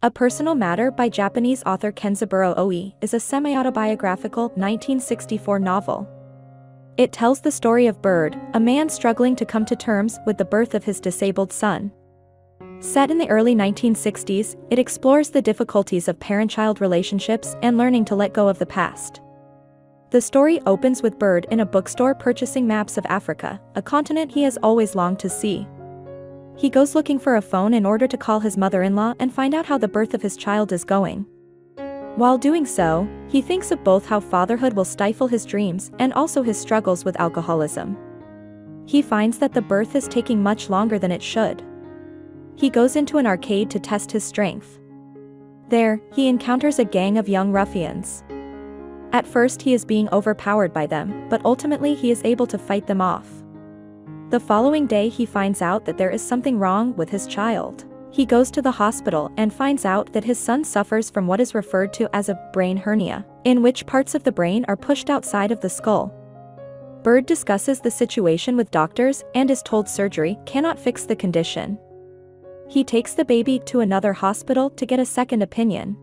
A Personal Matter by Japanese author Kenzaburo Oe is a semi-autobiographical 1964 novel. It tells the story of Bird, a man struggling to come to terms with the birth of his disabled son. Set in the early 1960s, it explores the difficulties of parent-child relationships and learning to let go of the past. The story opens with Bird in a bookstore purchasing maps of Africa, a continent he has always longed to see. He goes looking for a phone in order to call his mother-in-law and find out how the birth of his child is going. While doing so, he thinks of both how fatherhood will stifle his dreams and also his struggles with alcoholism. He finds that the birth is taking much longer than it should. He goes into an arcade to test his strength. There, he encounters a gang of young ruffians. At first he is being overpowered by them, but ultimately he is able to fight them off. The following day he finds out that there is something wrong with his child. He goes to the hospital and finds out that his son suffers from what is referred to as a brain hernia, in which parts of the brain are pushed outside of the skull. Bird discusses the situation with doctors and is told surgery cannot fix the condition. He takes the baby to another hospital to get a second opinion.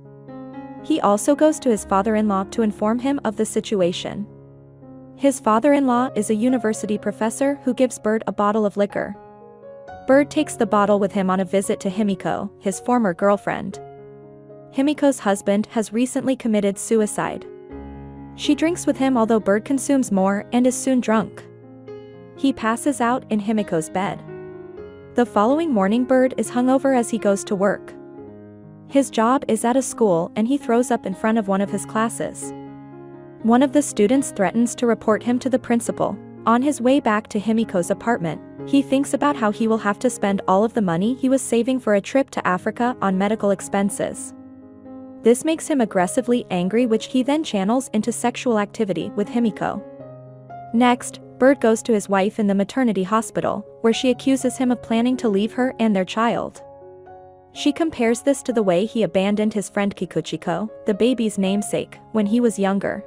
He also goes to his father-in-law to inform him of the situation. His father-in-law is a university professor who gives Bird a bottle of liquor. Bird takes the bottle with him on a visit to Himiko, his former girlfriend. Himiko's husband has recently committed suicide. She drinks with him although Bird consumes more and is soon drunk. He passes out in Himiko's bed. The following morning Bird is hungover as he goes to work. His job is at a school and he throws up in front of one of his classes. One of the students threatens to report him to the principal. On his way back to Himiko's apartment, he thinks about how he will have to spend all of the money he was saving for a trip to Africa on medical expenses. This makes him aggressively angry which he then channels into sexual activity with Himiko. Next, Bird goes to his wife in the maternity hospital, where she accuses him of planning to leave her and their child. She compares this to the way he abandoned his friend Kikuchiko, the baby's namesake, when he was younger.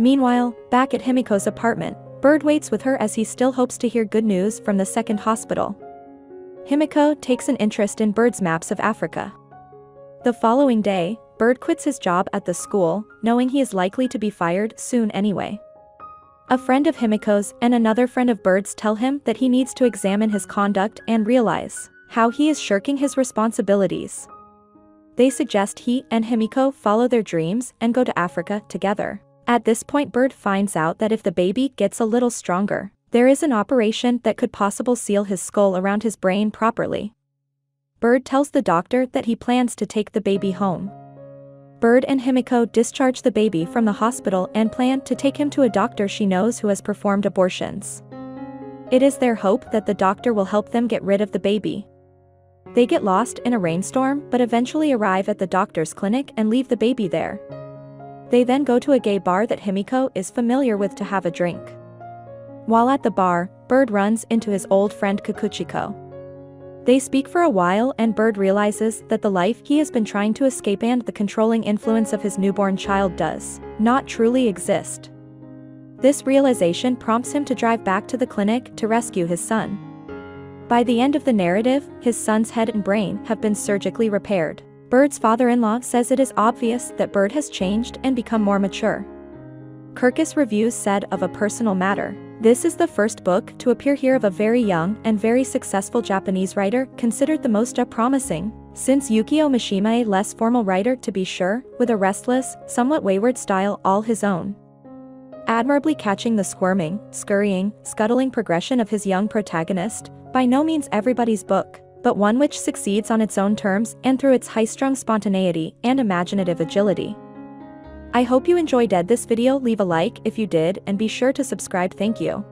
Meanwhile, back at Himiko's apartment, Bird waits with her as he still hopes to hear good news from the second hospital. Himiko takes an interest in Bird's maps of Africa. The following day, Bird quits his job at the school, knowing he is likely to be fired soon anyway. A friend of Himiko's and another friend of Bird's tell him that he needs to examine his conduct and realize how he is shirking his responsibilities. They suggest he and Himiko follow their dreams and go to Africa together. At this point Bird finds out that if the baby gets a little stronger, there is an operation that could possibly seal his skull around his brain properly. Bird tells the doctor that he plans to take the baby home. Bird and Himiko discharge the baby from the hospital and plan to take him to a doctor she knows who has performed abortions. It is their hope that the doctor will help them get rid of the baby. They get lost in a rainstorm but eventually arrive at the doctor's clinic and leave the baby there. They then go to a gay bar that Himiko is familiar with to have a drink. While at the bar, Bird runs into his old friend Kikuchiko. They speak for a while and Bird realizes that the life he has been trying to escape and the controlling influence of his newborn child does not truly exist. This realization prompts him to drive back to the clinic to rescue his son. By the end of the narrative, his son's head and brain have been surgically repaired. Bird's father-in-law says it is obvious that Bird has changed and become more mature. Kirkus Reviews said of a personal matter, this is the first book to appear here of a very young and very successful Japanese writer considered the most promising, since Yukio Mishima a less formal writer to be sure, with a restless, somewhat wayward style all his own. Admirably catching the squirming, scurrying, scuttling progression of his young protagonist, by no means everybody's book, but one which succeeds on its own terms and through its high-strung spontaneity and imaginative agility. I hope you enjoyed this video leave a like if you did and be sure to subscribe thank you.